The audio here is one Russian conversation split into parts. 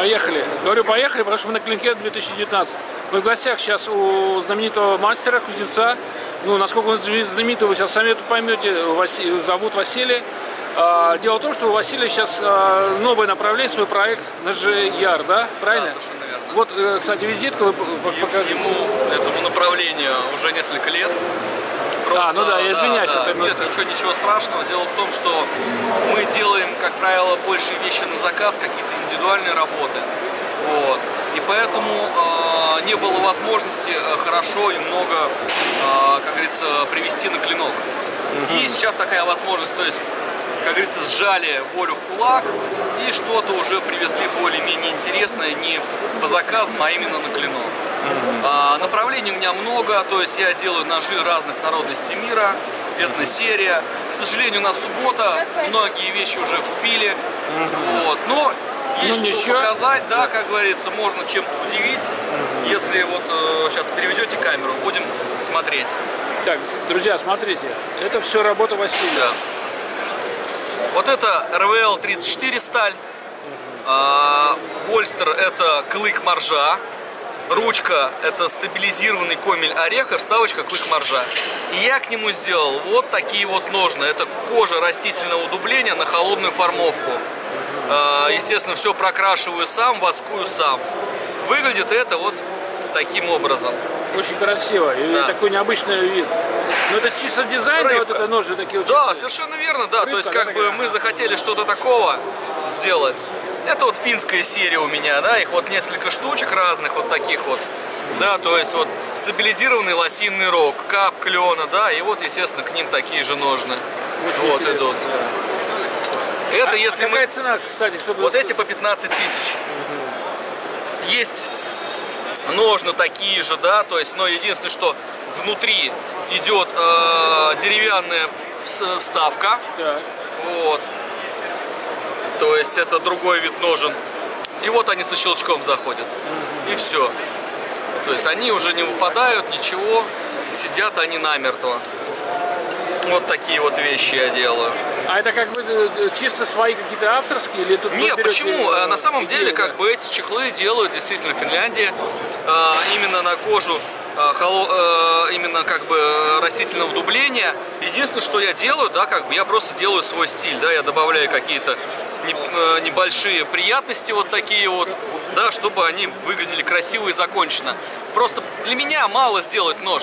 Поехали. Говорю, поехали, потому что мы на клинке 2019. Мы в гостях сейчас у знаменитого мастера, кузнеца. Ну, насколько он знаменитый, вы сейчас сами это поймете. Зовут Василий. А, дело в том, что у Василия сейчас а, новое направление, свой проект на Яр, да? Правильно? Да, совершенно верно. Вот, э, кстати, визитку вы покажите. Ему, этому направлению уже несколько лет. а, ну да, я извиняюсь. Да, это нет, ничего, ничего страшного. Дело в том, что мы делаем, как правило, больше вещи на заказ, какие-то индивидуальные работы. Вот. И поэтому э, не было возможности э, хорошо и много, э, как говорится, привести на клинок. Угу. И сейчас такая возможность, то есть, как говорится, сжали волю в кулак и что-то уже привезли более-менее интересное не по заказам, а именно на клинок. Угу. А, направлений у меня много, то есть я делаю ножи разных народностей мира, этносерия. К сожалению, у нас суббота, многие вещи уже купили. Угу. Вот. Но есть ну, что ничего. показать, да, как говорится, можно чем-то удивить. Угу. Если вот э, сейчас переведете камеру, будем смотреть. Так, друзья, смотрите, это все работа Василия. Да. Вот это РВЛ 34 сталь. А, это клык моржа. Ручка это стабилизированный комель ореха, вставочка клык моржа. И я к нему сделал вот такие вот ножны. Это кожа растительного удубления на холодную формовку. А, естественно, все прокрашиваю сам, воскую сам. Выглядит это вот таким образом. Очень красиво и да. такой необычный вид. Но это чисто дизайн, да, вот это ножи такие вот. Да, совершенно верно, да. Рыбка, То есть как да, бы мы захотели что-то такого сделать. Это вот финская серия у меня, да, их вот несколько штучек разных, вот таких вот. Да, то есть вот стабилизированный лосиный рог, кап клена, да, и вот, естественно, к ним такие же ножны. Очень вот идут. Это а, если какая мы... цена, кстати, чтобы... Вот эти по 15 тысяч. Угу. Есть ножны такие же, да, то есть, но единственное, что внутри идет э, деревянная вставка. Так. Вот. То есть это другой вид ножен. И вот они со щелчком заходят. Угу. И все. То есть они уже не выпадают, ничего. Сидят они намертво. Вот такие вот вещи я делаю. А это как бы э, э, чисто свои какие-то авторские или тут Нет, почему? Э, на самом идеи, деле, как бы эти чехлы делают действительно в Финляндии. Именно на кожу именно как бы растительного дубления. Единственное, что я делаю, да, как бы я просто делаю свой стиль, да, я добавляю какие-то небольшие приятности вот такие вот, да, чтобы они выглядели красиво и закончено. Просто для меня мало сделать нож.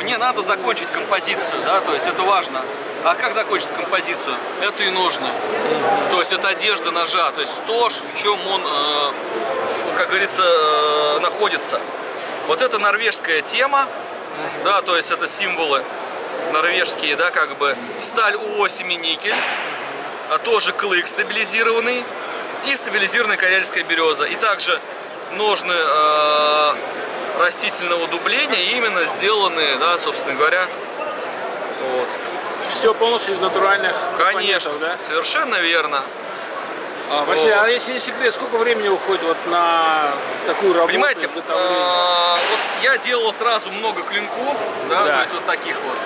Мне надо закончить композицию, да, то есть это важно. А как закончить композицию? Это и нужно. То есть это одежда ножа, то есть то, в чем он, э, как говорится, э, находится. Вот это норвежская тема, да, то есть это символы норвежские, да, как бы. Сталь У8 и никель, а тоже клык стабилизированный и стабилизированная карельская береза. И также ножны э, растительного дубления именно сделанные, да, собственно говоря, все полностью из натуральных Конечно, да? совершенно верно. А, Василий, вот. а если не секрет, сколько времени уходит вот на такую работу? Понимаете, а, вот я делал сразу много клинков, да, да. то есть вот таких вот.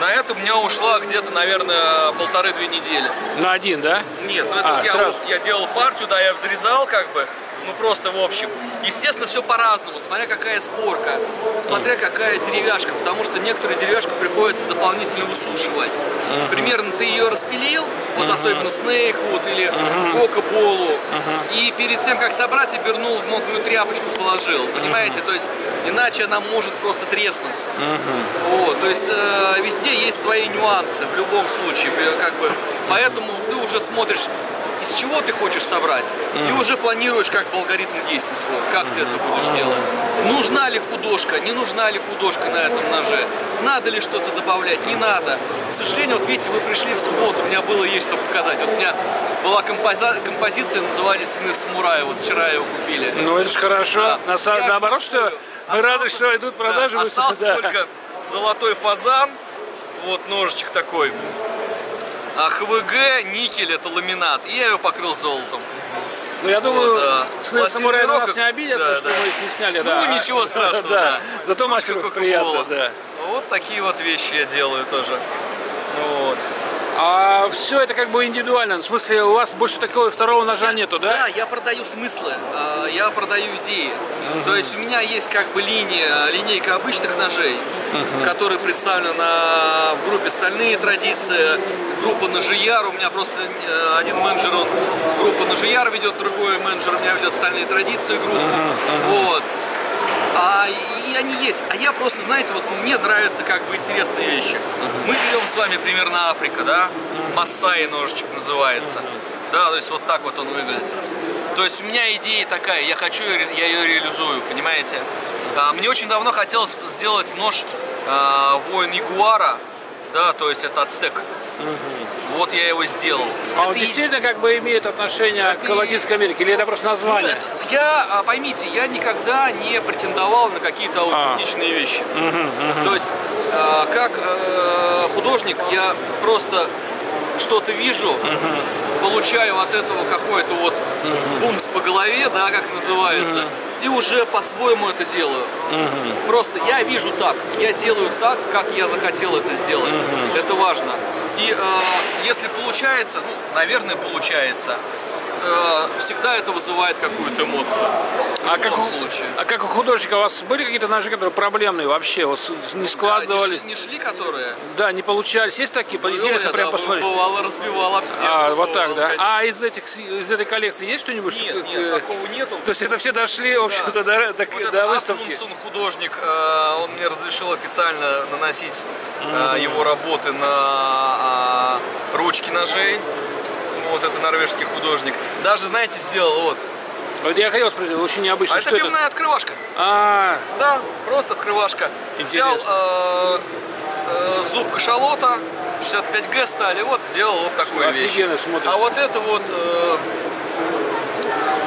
На это у меня ушла где-то, наверное, полторы-две недели. На один, да? Нет, ну это а, я, сразу. я делал партию, да, я взрезал как бы, ну просто в общем. Естественно, все по-разному, смотря какая сборка, смотря какая деревяшка, потому что некоторые деревяшку приходится дополнительно высушивать. Uh-huh. Примерно ты ее распилил, вот uh-huh. особенно снейквуд или кока-болу, uh-huh. и перед тем, как собрать, обернул в мокрую тряпочку, положил, понимаете? То есть иначе она может просто треснуть. Вот, то есть э, везде есть свои нюансы в любом случае, как бы, поэтому ты уже смотришь из чего ты хочешь собрать, mm. и уже планируешь как бы алгоритм действий свой, как mm. ты это будешь делать. Нужна ли художка, не нужна ли художка на этом ноже, надо ли что-то добавлять, не надо. К сожалению, вот видите, вы пришли в субботу, у меня было есть что показать. Вот у меня была композа композиция, назывались «Сны самурая», вот вчера его купили. Ну это же хорошо, да. На, наоборот, что мы рады, что идут продажи. Да, остался да. только золотой фазан, вот ножичек такой. А ХВГ, никель, это ламинат. И я его покрыл золотом. Ну, я думаю, вот, да. с самурай на нас не обидятся, да, что да. мы их не сняли. Да. Ну, ничего страшного, да. да. Зато мастеру приятно, да. Вот такие вот вещи я делаю тоже. Вот. А все это как бы индивидуально. В смысле, у вас больше такого второго ножа нету, да? Да, я продаю смыслы, э, я продаю идеи. То есть у меня есть как бы линия, линейка обычных ножей, которые представлены на, в группе «Стальные традиции», группа «Ножияр». У меня просто э, один менеджер, он группа «Ножияр» ведет, другой менеджер у меня ведет «Стальные традиции» группу. Вот. А, и они есть. А я просто, знаете, вот мне нравятся как бы интересные вещи. Мы берем с вами примерно Африка, да? Массай ножичек называется. Да, то есть вот так вот он выглядит. То есть у меня идея такая, я хочу, я ее реализую, понимаете? А, мне очень давно хотелось сделать нож а, воин Ягуара, да, то есть это ацтек. Вот я его сделал. А он Это и- действительно как бы имеет отношение к и- Латинской Америке? Или это просто название? Нет, я, а, поймите, я никогда не претендовал на какие-то А. аутентичные вещи. То есть, а, как э, художник, я просто что-то вижу, получаю от этого какой-то вот бумс по голове, да, как называется, и уже по-своему это делаю. Просто я вижу так, я делаю так, как я захотел это сделать. Это важно. И э, если получается, ну, наверное, получается, э, всегда это вызывает какую-то эмоцию. А как, у, случае. а как у художника у вас были какие-то ножи, которые проблемные вообще? Вот не Да, складывали? не, ш- не шли, которые? Да, не получались. Есть такие? Интересно Я, прям да, посмотреть. Бывало, разбивало об стену. А, вот так, да. бывало, А из этих, из этой коллекции есть что-нибудь? Нет, что- нет, э, такого нету. То есть это все дошли, в общем-то, до, до- Вот до выставки. Асмунсен художник, э, он мне разрешил официально наносить э, его работы на э, ручки ножей. Вот это норвежский художник. Даже, знаете, сделал вот. Вот я хотел спросить, очень необычно. А это что это? пивная открывашка. А, Да, просто открывашка. Взял Интересно. э, э, зуб кашалота, 65Г стали, вот сделал вот такую вещь. офигенно смотрится. А вот это вот, э,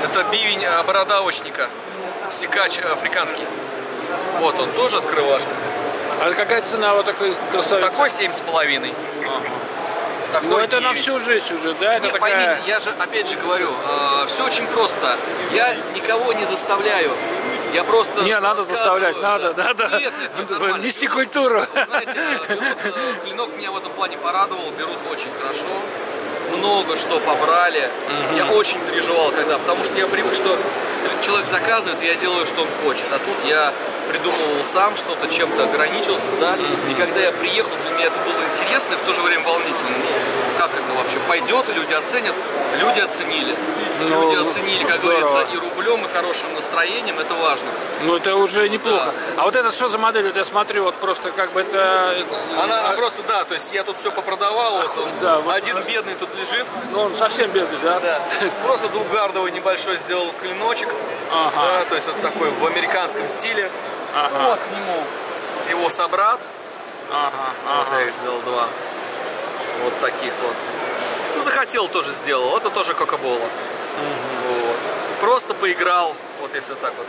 это бивень э, бородавочника, секач африканский. Вот он, тоже открывашка. А какая цена вот такой красавицы? Такой семь с половиной. Ну это на всю жизнь уже, да? Это Нет, такая... поймите, я же опять же говорю, все очень просто. Я никого не заставляю. Я просто Не, надо заставлять, да. надо, надо. Нет, нет, нет, нормально. Нести культуру. Знаете, э, берут, э, клинок меня в этом плане порадовал, берут очень хорошо. Много что побрали. Я очень переживал, когда, потому что я привык, что человек заказывает, и я делаю, что он хочет. А тут я придумывал сам что-то, чем-то ограничился, да. И когда я приехал, для меня это было интересно и в то же время волнительно. Ну, как это вообще пойдет, и люди оценят? Люди оценили. Ну, люди оценили, как здорово. говорится, и рублем, и хорошим настроением, это важно. Ну это уже неплохо. А вот это что за модель? Вот я смотрю, вот просто как бы это... Она а, просто, да, то есть я тут все попродавал, вот он, да, вот- один бедный тут лежит, Ну он совсем бедный, да? Да. Просто двухгардовый небольшой сделал клиночек. Ага. Да, то есть вот такой в американском стиле. Ага. Вот к нему его собрат. Ага, Вот ага. я их сделал два. Вот таких вот. Ну, захотел тоже сделал. Это тоже Кока-Кола. Вот. Просто поиграл. Вот если так вот.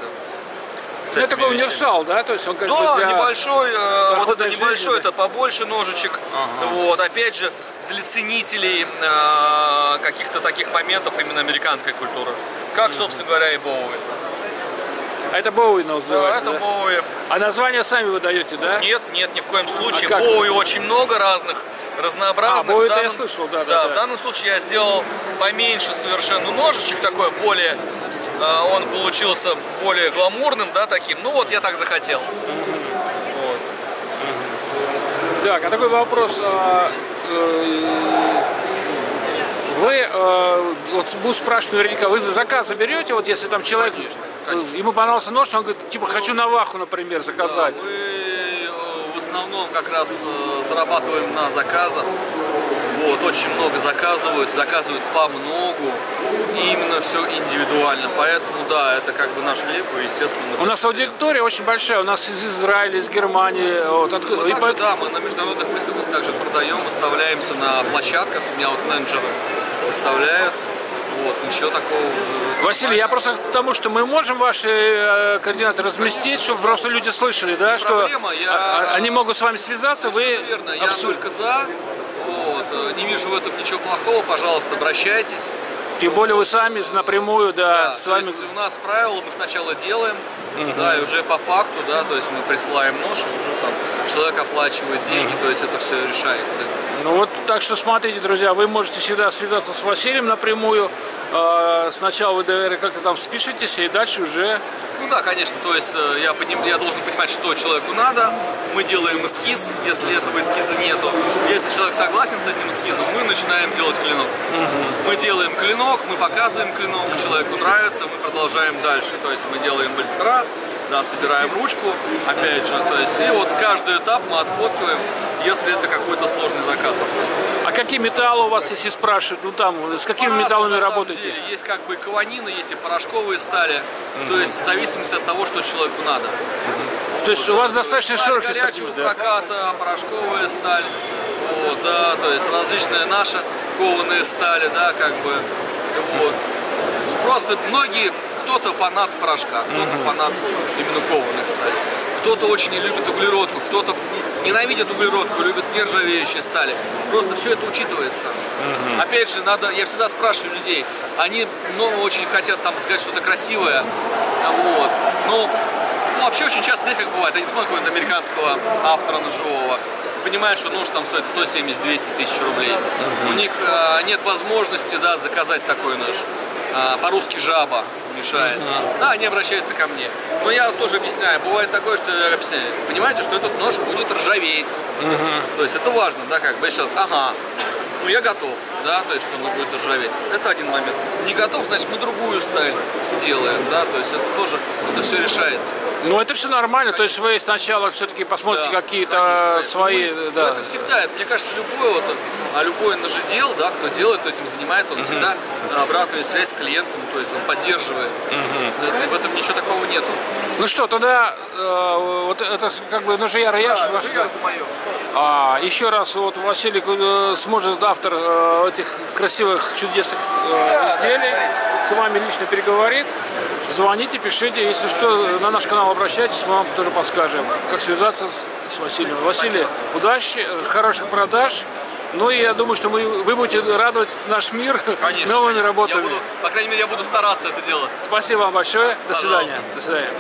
с Ну, это такой универсал, да? То есть он как Да, бы для... небольшой, э, вот это жизни, небольшой, да? это побольше ножичек. Ага. Вот, опять же, для ценителей э, каких-то таких моментов именно американской культуры. Как, собственно говоря, и Боуи. А это Боуи Да, называется, это да? Боуи. А название сами вы даете, да? Нет, нет, ни в коем случае. А как? Боуи очень много разных, разнообразных. А, Боуи это я данном- слышал, да, да, Да, да. в данном случае я сделал поменьше совершенно ножичек, такой более, э, он получился более гламурным, да, таким. Ну вот я так захотел. Вот. Так, а такой вопрос. а, э, Вы, э, вот буду спрашивать наверняка, вы за заказы берете, вот если там человек, Конечно, конечно. ему понравился нож, он говорит, типа, хочу Наваху, например, заказать. Мы э, в основном как раз э, зарабатываем на заказах. Вот, очень много заказывают, заказывают по многу. И именно все индивидуально. Поэтому, да, это как бы наш хлеб, и, естественно, мы У нас аудитория очень большая, у нас из Израиля, из Германии, вот, откуда- Мы и также, по- да, мы на международных выставках также продаем, выставляемся на площадках. У меня вот менеджеры выставляют. Вот, ничего такого. Василий, я просто к тому, что мы можем ваши э, координаты разместить, чтобы просто люди слышали, да, что проблема, я- а- а- они могут с вами связаться, вы верно, я обсудите. только за. Вот, э, не вижу в этом ничего плохого, пожалуйста, обращайтесь. Тем более вы сами напрямую, да, Да, с то вами. есть у нас правила мы сначала делаем, да, и уже по факту, да, то есть мы присылаем нож, и уже там человек оплачивает деньги, то есть это все решается. Ну вот, так что смотрите, друзья, вы можете всегда связаться с Василием напрямую. Э, Сначала вы, наверное, как-то там спишетесь, и дальше уже Ну да, конечно, то есть э, я, поним- я должен понимать, что человеку надо. Мы делаем эскиз, если этого эскиза нету. Если человек согласен с этим эскизом, мы начинаем делать клинок. Мы делаем клинок, мы показываем клинок, человеку нравится, мы продолжаем дальше. То есть мы делаем бальстера, да, собираем ручку, опять же. То есть и вот каждый этап мы отфоткиваем, если это какой-то заказ, естественно. А какие металлы у вас, если спрашивают? Ну там, с какими металлами работаете? деле. Есть как бы каванины, есть и порошковые стали. То есть в зависимости от того, что человеку надо. То есть у вас достаточно Сталь широкий горячего ассортимент, да? проката, порошковая сталь, вот, да, то есть различные наши кованые стали, да, как бы, вот. Просто многие, кто-то фанат порошка, кто-то фанат именно кованых сталей. Кто-то очень не любит углеродку, кто-то ненавидит углеродку, любит нержавеющие стали. Просто все это учитывается. Опять же, надо, я всегда спрашиваю людей, они ну, очень хотят там сказать что-то красивое, вот, но ну, вообще очень часто, знаете, как бывает, они смотрят какого-нибудь американского автора ножевого, понимают, что нож там стоит 170-200 тысяч рублей. У них э, нет возможности, да, заказать такой нож. А, по-русски жаба мешает. Да, они обращаются ко мне. Но я тоже объясняю. Бывает такое, что я объясняю. Понимаете, что этот нож будет ржаветь. То есть это важно, да, как бы. Я сейчас, ага, ну я готов, да, то есть что он будет ржаветь. Это один момент. Не готов, значит мы другую сталь делаем, да, то есть это тоже, это все решается. Ну это все нормально, то есть вы сначала все-таки посмотрите Да, какие-то конечно, свои, Ну, да. Это всегда, мне кажется, любой вот, а любой ножедел, да, кто делает, кто этим занимается, он всегда а, обратную связь с клиентом, то есть он поддерживает. Это- в этом ничего такого нету. Ну что, тогда э, вот это как бы ножеяр я Да, ваш. А, еще раз, вот Василий э, сможет автор э, этих красивых, чудесных э, изделий с вами лично переговорит. Звоните, пишите, если что, на наш канал обращайтесь, мы вам тоже подскажем, как связаться с, с Василием. Василий, удачи, э, хороших продаж. Ну и я думаю, что мы, вы будете радовать наш мир Конечно. новыми Я работами. буду, по крайней мере, я буду стараться это делать. Спасибо вам большое. До Пожалуйста. свидания. До свидания.